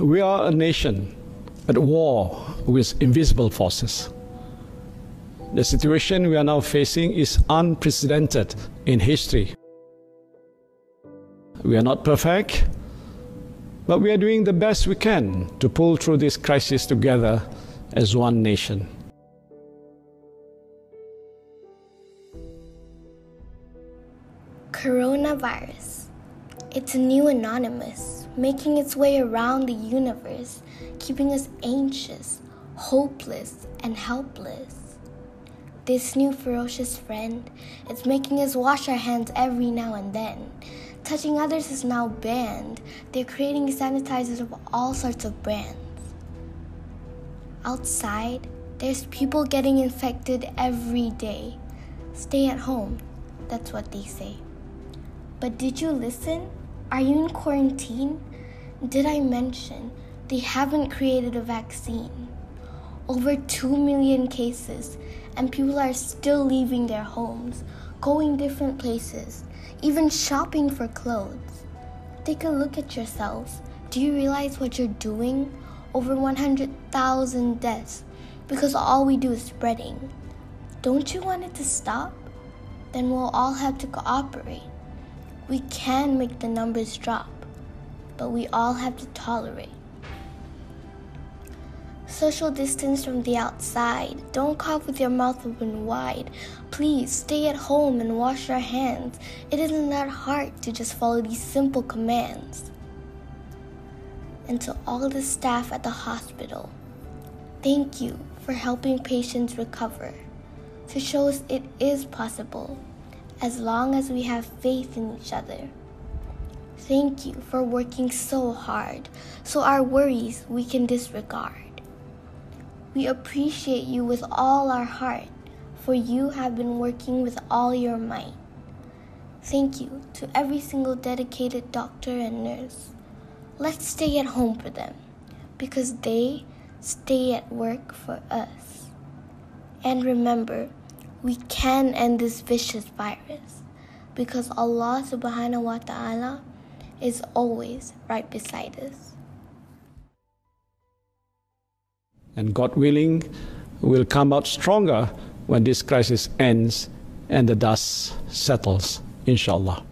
We are a nation at war with invisible forces. The situation we are now facing is unprecedented in history. We are not perfect, but we are doing the best we can to pull through this crisis together as one nation. Coronavirus. It's a new anonymous, making its way around the universe, keeping us anxious, hopeless, and helpless. This new ferocious friend is making us wash our hands every now and then. Touching others is now banned. They're creating sanitizers of all sorts of brands. Outside, there's people getting infected every day. Stay at home, that's what they say. But did you listen? Are you in quarantine? Did I mention they haven't created a vaccine? Over 2 million cases, and people are still leaving their homes, going different places, even shopping for clothes. Take a look at yourselves. Do you realize what you're doing? Over 100,000 deaths because all we do is spreading. Don't you want it to stop? Then we'll all have to cooperate. We can make the numbers drop, but we all have to tolerate. Social distance from the outside. Don't cough with your mouth open wide. Please stay at home and wash your hands. It isn't that hard to just follow these simple commands. And to all the staff at the hospital, thank you for helping patients recover, to show us it is possible as long as we have faith in each other. Thank you for working so hard so our worries we can disregard. We appreciate you with all our heart, for you have been working with all your might. Thank you to every single dedicated doctor and nurse. Let's stay at home for them because they stay at work for us. And remember, we can end this vicious virus because Allah subhanahu wa ta'ala is always right beside us. And God willing, we'll come out stronger when this crisis ends and the dust settles, inshallah.